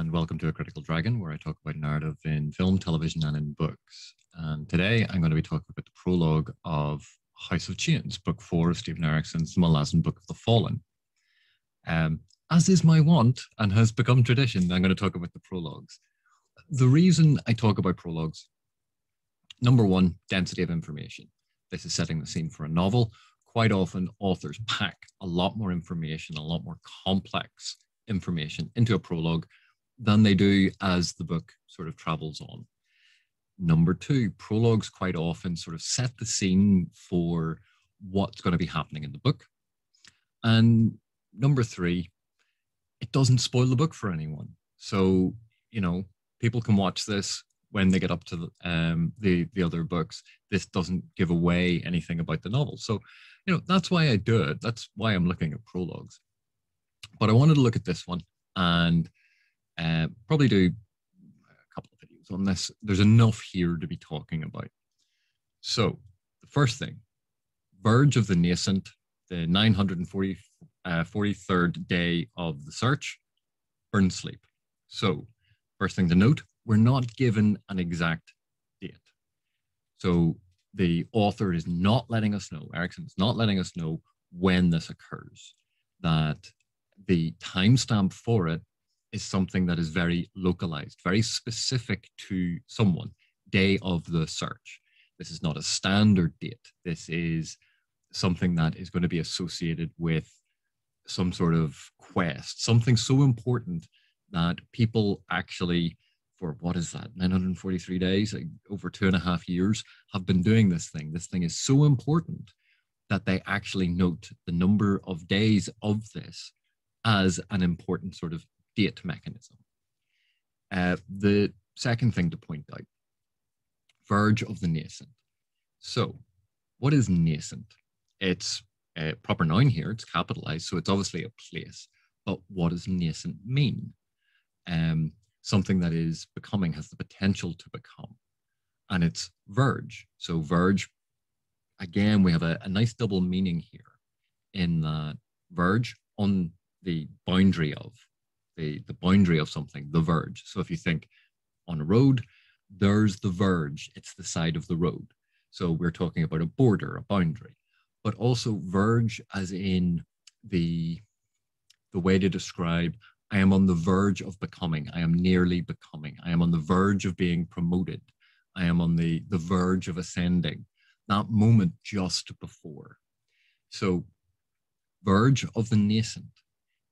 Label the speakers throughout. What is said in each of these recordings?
Speaker 1: and welcome to A Critical Dragon, where I talk about narrative in film, television, and in books. And today I'm going to be talking about the prologue of House of Chains, book four of Steven Erikson's The Malazan Book of the Fallen. Um, as is my wont and has become tradition, I'm going to talk about the prologues. The reason I talk about prologues, number one, density of information. This is setting the scene for a novel. Quite often, authors pack a lot more information, a lot more complex information into a prologue than they do as the book sort of travels on. Number two, prologues quite often sort of set the scene for what's going to be happening in the book. And number three, it doesn't spoil the book for anyone. So, you know, people can watch this when they get up to the, um, the, the other books. This doesn't give away anything about the novel. So, you know, that's why I do it. That's why I'm looking at prologues. But I wanted to look at this one and uh, probably do a couple of videos on this. There's enough here to be talking about. So the first thing, Verge of the Nascent, the 943rd uh, day of the search, burn sleep. So first thing to note, we're not given an exact date. So the author is not letting us know, Erikson is not letting us know when this occurs, that the timestamp for it is something that is very localized, very specific to someone, day of the search. This is not a standard date. This is something that is going to be associated with some sort of quest, something so important that people actually, for what is that, 943 days, like over two and a half years, have been doing this thing. This thing is so important that they actually note the number of days of this as an important sort of date mechanism. Uh, the second thing to point out, verge of the nascent. So what is nascent? It's a proper noun here, it's capitalized, so it's obviously a place. But what does nascent mean? Um, something that is becoming, has the potential to become. And it's verge. So verge, again, we have a, a nice double meaning here in that verge on the boundary of the, the boundary of something, the verge. So if you think on a road, there's the verge, it's the side of the road. So we're talking about a border, a boundary, but also verge as in the, the way to describe I am on the verge of becoming, I am nearly becoming, I am on the verge of being promoted, I am on the, the verge of ascending, that moment just before. So verge of the nascent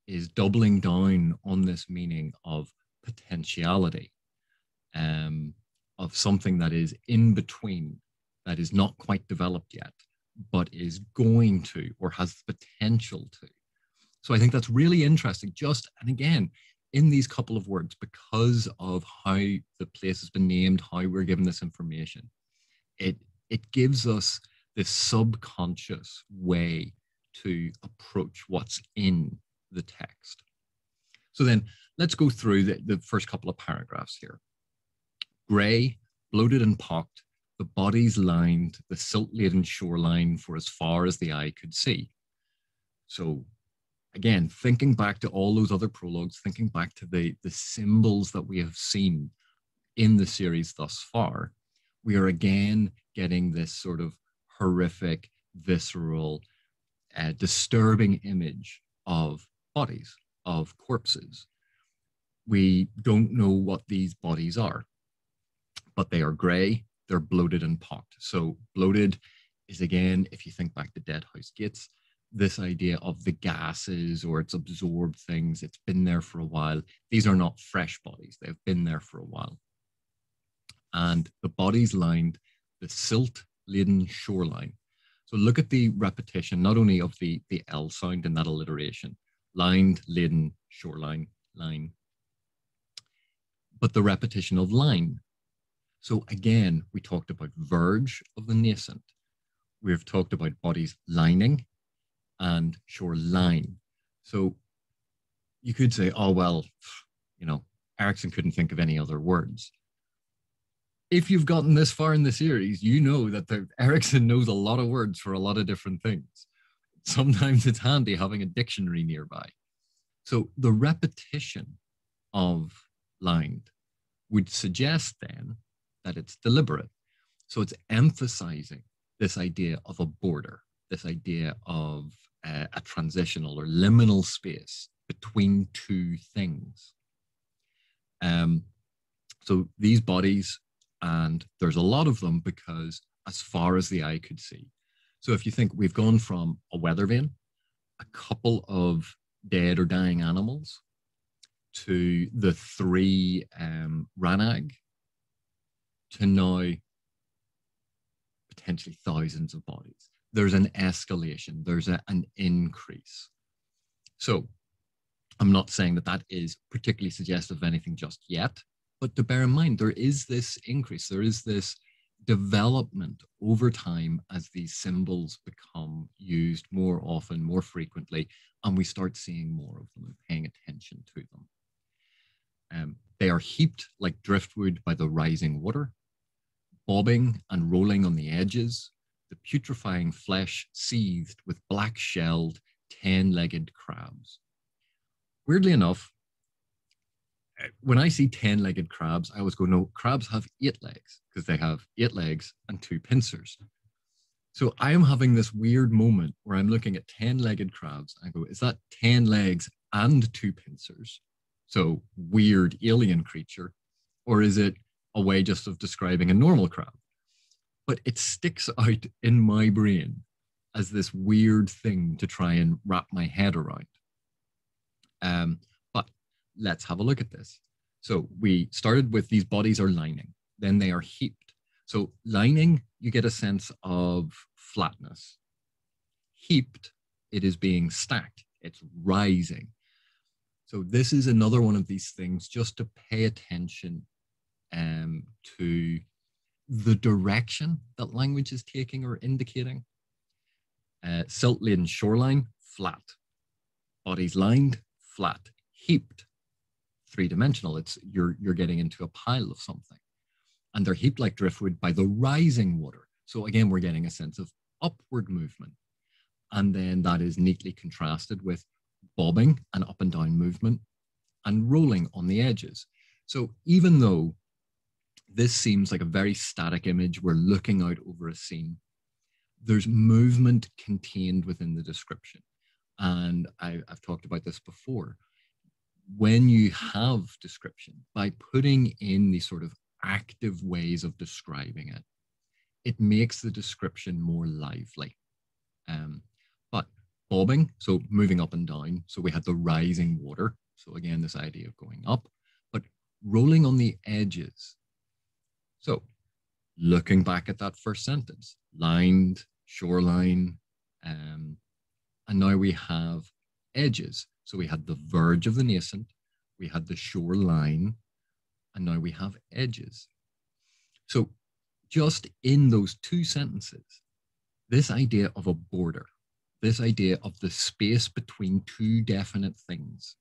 Speaker 1: is doubling down on this meaning of potentiality, um, of something that is in between, that is not quite developed yet, but is going to or has the potential to. So I think that's really interesting. Just and again, in these couple of words, because of how the place has been named, how we're given this information, it it gives us this subconscious way to approach what's in the text. So then let's go through the, the first couple of paragraphs here. Grey, bloated and pocked, the bodies lined the silt-laden shoreline for as far as the eye could see. So again, thinking back to all those other prologues, thinking back to the, the symbols that we have seen in the series thus far, we are again getting this sort of horrific, visceral, uh, disturbing image of bodies, of corpses. We don't know what these bodies are, but they are gray, they're bloated and pocked. So, bloated is again, if you think back to Dead House Gates, this idea of the gases or it's absorbed things, it's been there for a while. These are not fresh bodies, they've been there for a while. And the bodies lined the silt laden shoreline. So look at the repetition, not only of the, the L sound in that alliteration, lined, laden, shoreline, line. But the repetition of line. So again, we talked about verge of the nascent. We've talked about bodies lining and shoreline. So you could say, oh, well, you know, Erikson couldn't think of any other words. If you've gotten this far in the series, you know that the, Erikson knows a lot of words for a lot of different things sometimes it's handy having a dictionary nearby. So the repetition of lined, would suggest then that it's deliberate. So it's emphasizing this idea of a border, this idea of uh, a transitional or liminal space between two things. Um, so these bodies, and there's a lot of them because as far as the eye could see. So if you think we've gone from a weather vane, a couple of dead or dying animals, to the three um, Ranag, to now potentially thousands of bodies. There's an escalation, there's a, an increase. So I'm not saying that that is particularly suggestive of anything just yet, but to bear in mind, there is this increase, there is this development over time as these symbols become used more often, more frequently, and we start seeing more of them and paying attention to them. Um, they are heaped like driftwood by the rising water, bobbing and rolling on the edges, the putrefying flesh seethed with black shelled, 10 legged crabs. Weirdly enough, when I see 10 legged crabs, I always go, no, crabs have eight legs because they have eight legs and two pincers. So I am having this weird moment where I'm looking at 10 legged crabs. I go, is that 10 legs and two pincers? So weird alien creature. Or is it a way just of describing a normal crab? But it sticks out in my brain as this weird thing to try and wrap my head around. Um, let's have a look at this. So we started with these bodies are lining, then they are heaped. So lining, you get a sense of flatness. Heaped, it is being stacked, it's rising. So this is another one of these things just to pay attention um, to the direction that language is taking or indicating. Uh, silt laden shoreline, flat. Bodies lined, flat. Heaped, three dimensional. It's you're you're getting into a pile of something, and they're heaped like driftwood by the rising water. So again, we're getting a sense of upward movement, and then that is neatly contrasted with bobbing and up and down movement, and rolling on the edges. So even though this seems like a very static image, we're looking out over a scene. There's movement contained within the description. And I, have talked about this before when you have description, by putting in these sort of active ways of describing it, it makes the description more lively. Um, but bobbing, so moving up and down, so we had the rising water. So again, this idea of going up, but rolling on the edges. So looking back at that first sentence, lined, shoreline, um, and now we have edges. So we had the verge of the nascent, we had the shoreline, and now we have edges. So just in those two sentences, this idea of a border, this idea of the space between two definite things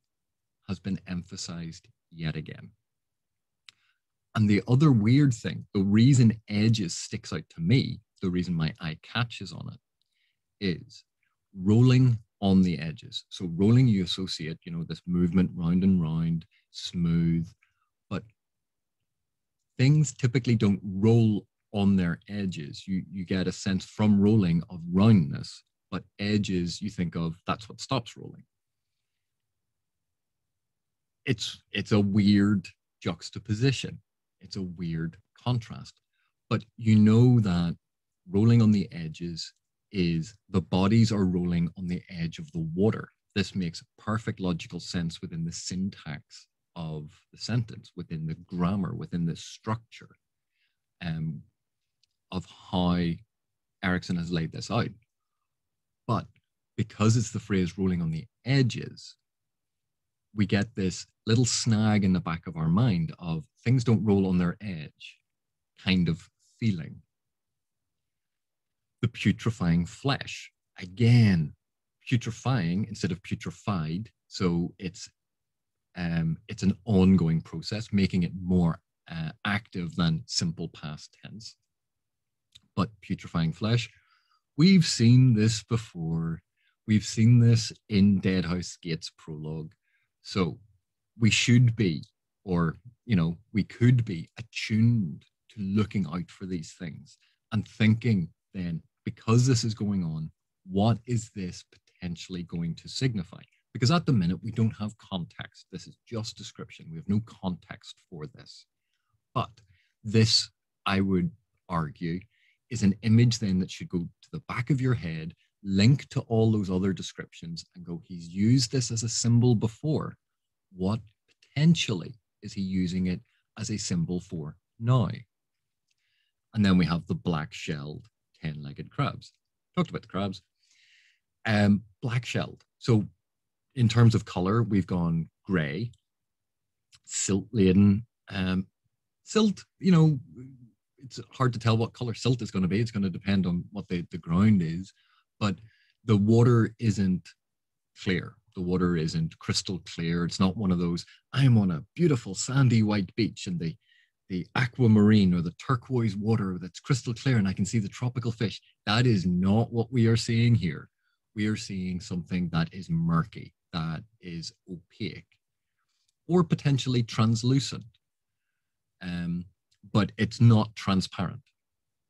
Speaker 1: has been emphasized yet again. And the other weird thing, the reason edges sticks out to me, the reason my eye catches on it, is rolling on the edges. So rolling, you associate, you know, this movement round and round, smooth, but things typically don't roll on their edges. You you get a sense from rolling of roundness, but edges you think of that's what stops rolling. It's it's a weird juxtaposition. It's a weird contrast. But you know that rolling on the edges is the bodies are rolling on the edge of the water. This makes perfect logical sense within the syntax of the sentence, within the grammar, within the structure um, of how Erikson has laid this out. But because it's the phrase rolling on the edges, we get this little snag in the back of our mind of things don't roll on their edge kind of feeling the putrefying flesh. Again, putrefying instead of putrefied. So it's um, it's an ongoing process, making it more uh, active than simple past tense. But putrefying flesh, we've seen this before. We've seen this in Deadhouse Gate's prologue. So we should be, or you know, we could be attuned to looking out for these things and thinking then, because this is going on, what is this potentially going to signify? Because at the minute, we don't have context. This is just description. We have no context for this. But this, I would argue, is an image then that should go to the back of your head, link to all those other descriptions, and go, he's used this as a symbol before. What potentially is he using it as a symbol for now? And then we have the black shelled 10 legged crabs. Talked about the crabs. Um, black shelled. So, in terms of color, we've gone gray, silt laden. Um, silt, you know, it's hard to tell what color silt is going to be. It's going to depend on what the, the ground is, but the water isn't clear. The water isn't crystal clear. It's not one of those, I'm on a beautiful sandy white beach and the, the aquamarine or the turquoise water that's crystal clear and I can see the tropical fish. That is not what we are seeing here. We are seeing something that is murky, that is opaque, or potentially translucent. Um, but it's not transparent.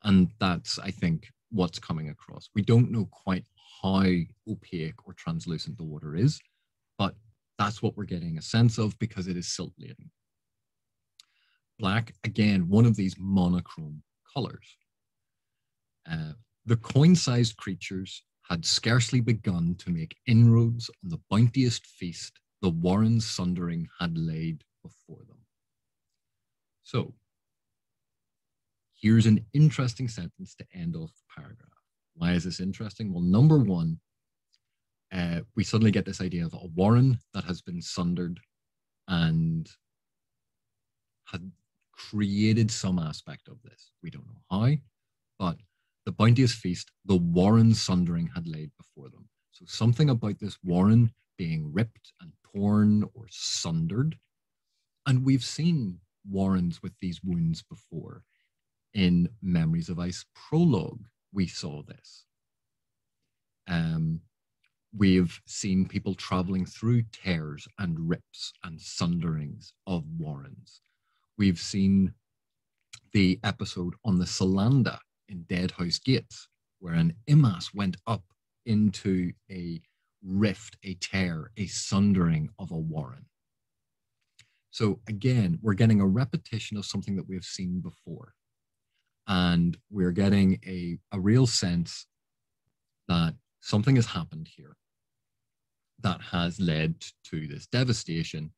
Speaker 1: And that's, I think, what's coming across. We don't know quite how opaque or translucent the water is, but that's what we're getting a sense of because it is silt laden. Black, again, one of these monochrome colors. Uh, the coin-sized creatures had scarcely begun to make inroads on the bountiest feast the Warren sundering had laid before them. So here's an interesting sentence to end off the paragraph. Why is this interesting? Well, number one, uh, we suddenly get this idea of a warren that has been sundered and had created some aspect of this. We don't know how, but the bounteous feast, the warren sundering had laid before them. So something about this warren being ripped and torn or sundered. And we've seen warrens with these wounds before. In Memories of Ice prologue, we saw this. Um, we've seen people traveling through tears and rips and sunderings of warrens. We've seen the episode on the Silanda in Deadhouse Gates, where an imass went up into a rift, a tear, a sundering of a warren. So again, we're getting a repetition of something that we've seen before. And we're getting a, a real sense that something has happened here that has led to this devastation.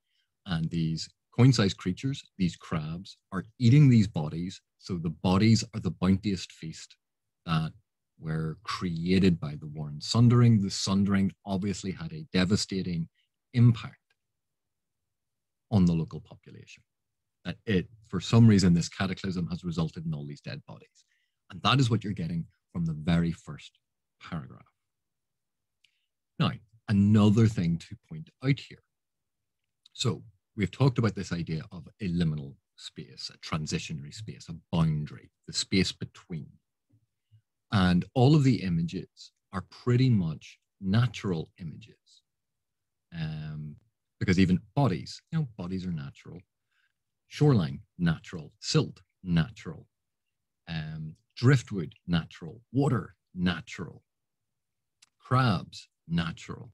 Speaker 1: And these coin sized creatures, these crabs, are eating these bodies. So the bodies are the bountiest feast that were created by the Warren Sundering. The Sundering obviously had a devastating impact on the local population. That it, for some reason, this cataclysm has resulted in all these dead bodies. And that is what you're getting from the very first paragraph. Now, another thing to point out here. So we've talked about this idea of a liminal space, a transitionary space, a boundary, the space between. And all of the images are pretty much natural images. Um, because even bodies, you know, bodies are natural. Shoreline, natural. Silt, natural. Um, driftwood, natural. Water, natural. Crabs, natural.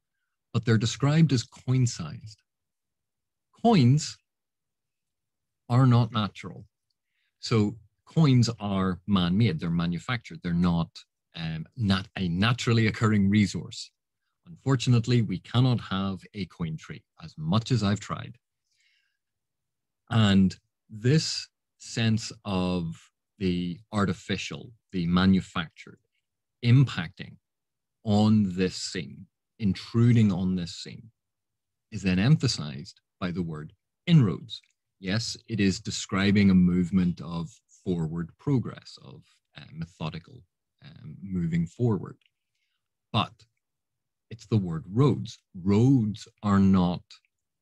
Speaker 1: But they're described as coin sized. Coins are not natural. So coins are man made, they're manufactured, they're not, um, not a naturally occurring resource. Unfortunately, we cannot have a coin tree as much as I've tried. And this sense of the artificial, the manufactured, impacting on this scene, intruding on this scene, is then emphasized by the word inroads. Yes, it is describing a movement of forward progress, of uh, methodical um, moving forward. But it's the word roads. Roads are not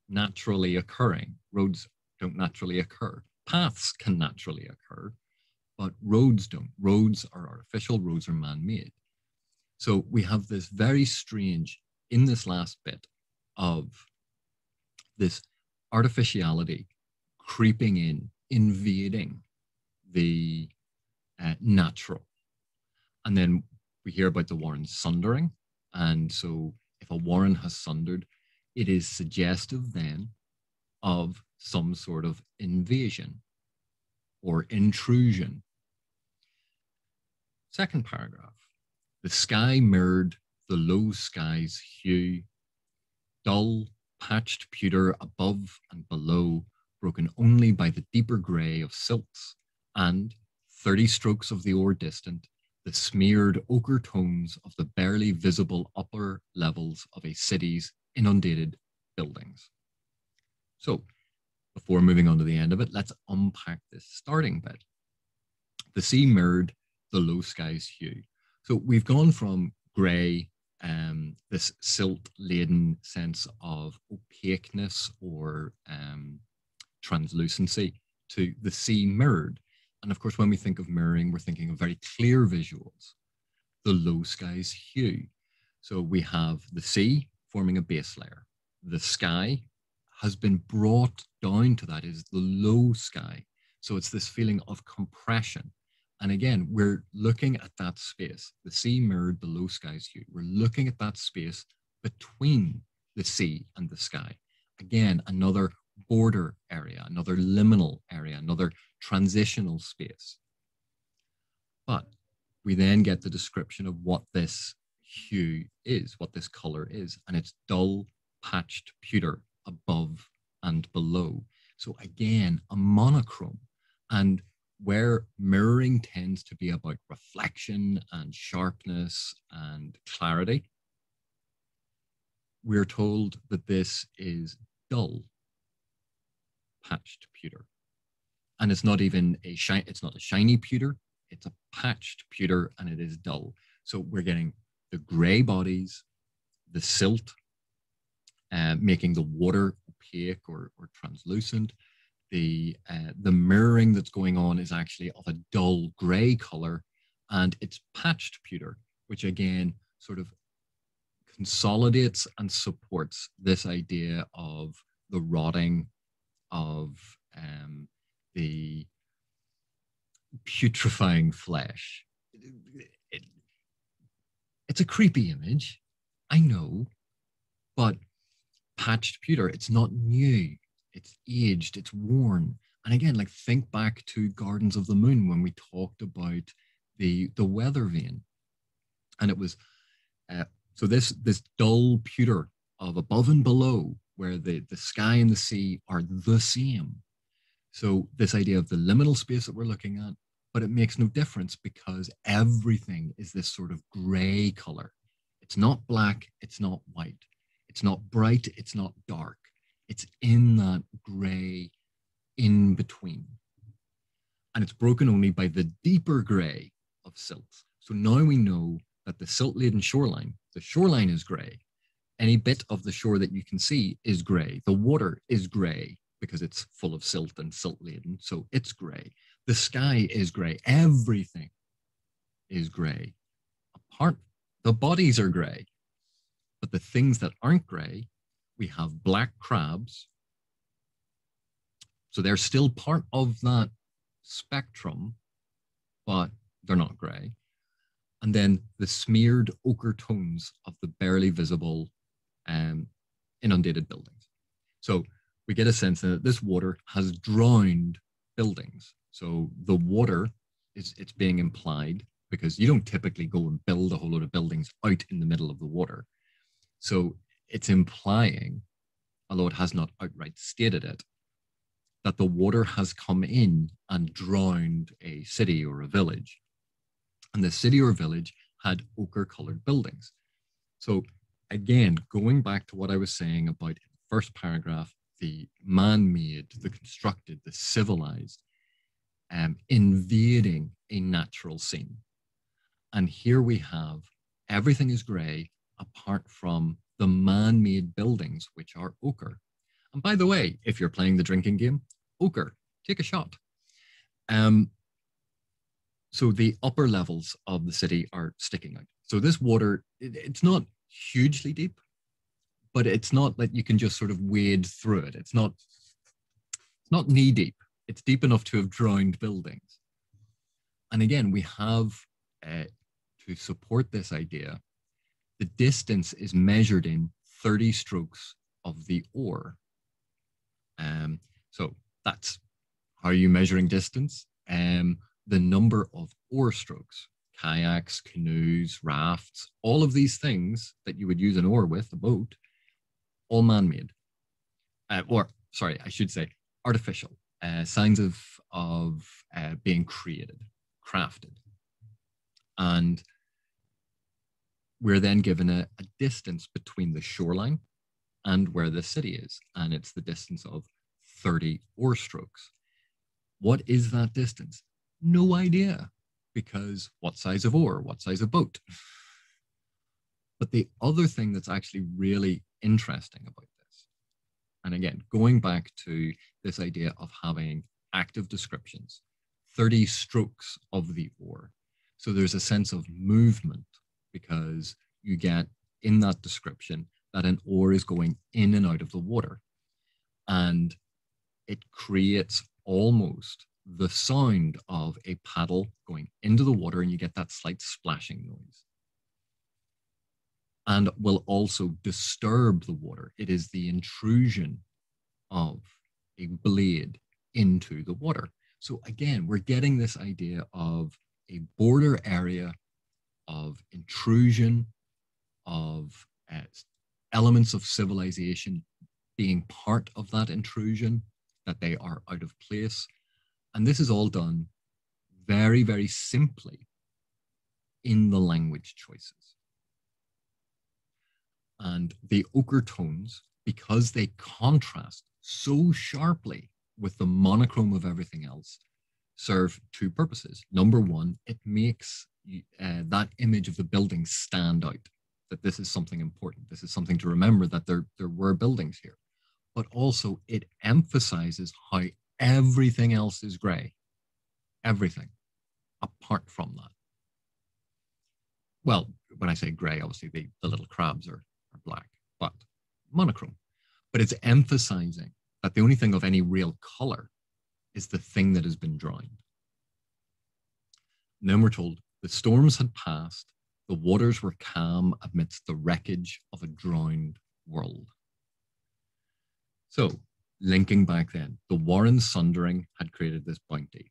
Speaker 1: naturally occurring. Roads don't naturally occur. Paths can naturally occur, but roads don't. Roads are artificial, roads are man made. So we have this very strange, in this last bit, of this artificiality creeping in, invading the uh, natural. And then we hear about the warren sundering. And so if a warren has sundered, it is suggestive then of some sort of invasion or intrusion. Second paragraph the sky mirrored the low sky's hue, dull, patched pewter above and below, broken only by the deeper grey of silts, and, thirty strokes of the oar distant, the smeared ochre tones of the barely visible upper levels of a city's inundated buildings. So, before moving on to the end of it, let's unpack this starting bit. The sea mirrored the low sky's hue. So we've gone from grey, um, this silt laden sense of opaqueness or um, translucency, to the sea mirrored. And of course, when we think of mirroring, we're thinking of very clear visuals, the low sky's hue. So we have the sea forming a base layer. The sky has been brought down to that is the low sky. So it's this feeling of compression. And again, we're looking at that space, the sea mirrored the low sky's hue. We're looking at that space between the sea and the sky. Again, another border area, another liminal area, another transitional space. But we then get the description of what this hue is, what this color is, and it's dull patched pewter above and below. So again, a monochrome. And where mirroring tends to be about reflection and sharpness and clarity, we're told that this is dull, patched pewter. And it's not even a shiny, it's not a shiny pewter, it's a patched pewter and it is dull. So we're getting the gray bodies, the silt, uh, making the water opaque or, or translucent, the uh, the mirroring that's going on is actually of a dull gray color and it's patched pewter which again sort of consolidates and supports this idea of the rotting of um, the putrefying flesh. It, it, it's a creepy image i know but patched pewter it's not new it's aged, it's worn. And again, like think back to Gardens of the Moon when we talked about the the weather vane, and it was uh, so this this dull pewter of above and below, where the the sky and the sea are the same. So this idea of the liminal space that we're looking at, but it makes no difference because everything is this sort of gray color. It's not black, it's not white, it's not bright, it's not dark. It's in that gray in between. And it's broken only by the deeper gray of silt. So now we know that the silt laden shoreline, the shoreline is gray. Any bit of the shore that you can see is gray. The water is gray because it's full of silt and silt laden. So it's gray. The sky is gray. Everything is gray. Apart, the bodies are gray. But the things that aren't gray we have black crabs. So they're still part of that spectrum, but they're not gray. And then the smeared ochre tones of the barely visible um, inundated buildings. So we get a sense that this water has drowned buildings. So the water is it's being implied because you don't typically go and build a whole lot of buildings out in the middle of the water. So it's implying, although it has not outright stated it, that the water has come in and drowned a city or a village. And the city or village had ochre colored buildings. So, again, going back to what I was saying about the first paragraph, the man made, the constructed, the civilized, um, invading a natural scene. And here we have everything is gray apart from the man-made buildings, which are ochre. And by the way, if you're playing the drinking game, ochre, take a shot. Um, so the upper levels of the city are sticking out. So this water, it, it's not hugely deep, but it's not that you can just sort of wade through it. It's not, it's not knee deep. It's deep enough to have drowned buildings. And again, we have uh, to support this idea. The distance is measured in 30 strokes of the oar. Um, so that's how are you measuring distance? Um, the number of oar strokes, kayaks, canoes, rafts, all of these things that you would use an oar with, a boat, all man-made. Uh, or, sorry, I should say artificial. Uh, signs of, of uh, being created, crafted. And we're then given a, a distance between the shoreline and where the city is. And it's the distance of 30 oar strokes. What is that distance? No idea, because what size of oar, what size of boat? But the other thing that's actually really interesting about this, and again, going back to this idea of having active descriptions, 30 strokes of the oar. So there's a sense of movement because you get in that description that an oar is going in and out of the water. And it creates almost the sound of a paddle going into the water, and you get that slight splashing noise. And will also disturb the water. It is the intrusion of a blade into the water. So again, we're getting this idea of a border area of intrusion, of uh, elements of civilization being part of that intrusion, that they are out of place. And this is all done very, very simply in the language choices. And the ochre tones, because they contrast so sharply with the monochrome of everything else, serve two purposes. Number one, it makes uh, that image of the building stand out that this is something important. This is something to remember that there, there were buildings here. But also, it emphasizes how everything else is gray. Everything apart from that. Well, when I say gray, obviously the, the little crabs are, are black, but monochrome. But it's emphasizing that the only thing of any real color is the thing that has been drawn. And then we're told the storms had passed, the waters were calm amidst the wreckage of a drowned world. So, linking back then, the Warren sundering had created this bounty.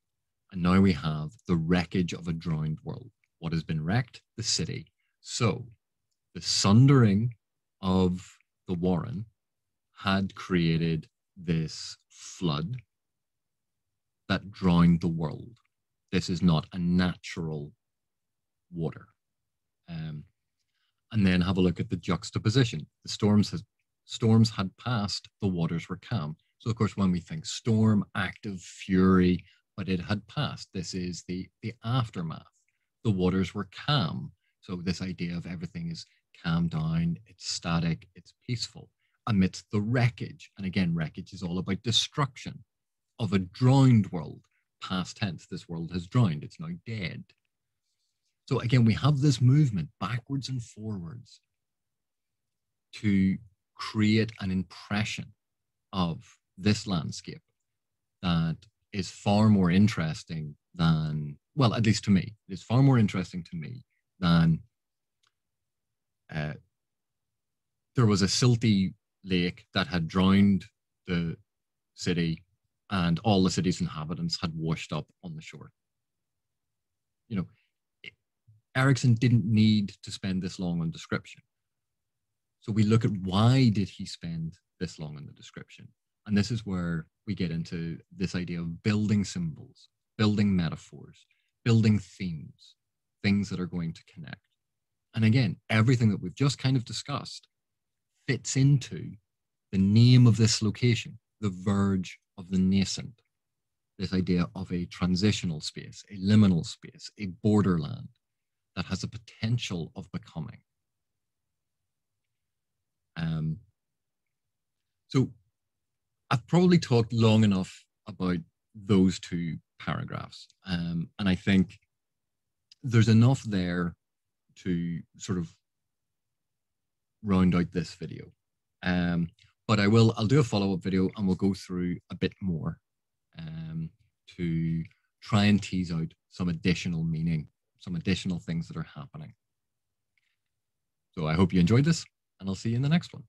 Speaker 1: And now we have the wreckage of a drowned world. What has been wrecked? The city. So, the sundering of the Warren had created this flood that drowned the world. This is not a natural water. Um, and then have a look at the juxtaposition. The storms has storms had passed, the waters were calm. So of course, when we think storm, active, fury, but it had passed. This is the the aftermath. The waters were calm. So this idea of everything is calmed down, it's static, it's peaceful amidst the wreckage. And again, wreckage is all about destruction of a drowned world. Past tense, this world has drowned, it's now dead. So again, we have this movement backwards and forwards to create an impression of this landscape that is far more interesting than, well, at least to me, it's far more interesting to me than uh, there was a silty lake that had drowned the city and all the city's inhabitants had washed up on the shore. You know, Erikson didn't need to spend this long on description. So we look at why did he spend this long on the description? And this is where we get into this idea of building symbols, building metaphors, building themes, things that are going to connect. And again, everything that we've just kind of discussed fits into the name of this location, the verge of the nascent. This idea of a transitional space, a liminal space, a borderland, that has a potential of becoming. Um, so I've probably talked long enough about those two paragraphs. Um, and I think there's enough there to sort of round out this video. Um, but I will, I'll do a follow-up video and we'll go through a bit more um, to try and tease out some additional meaning, some additional things that are happening. So I hope you enjoyed this, and I'll see you in the next one.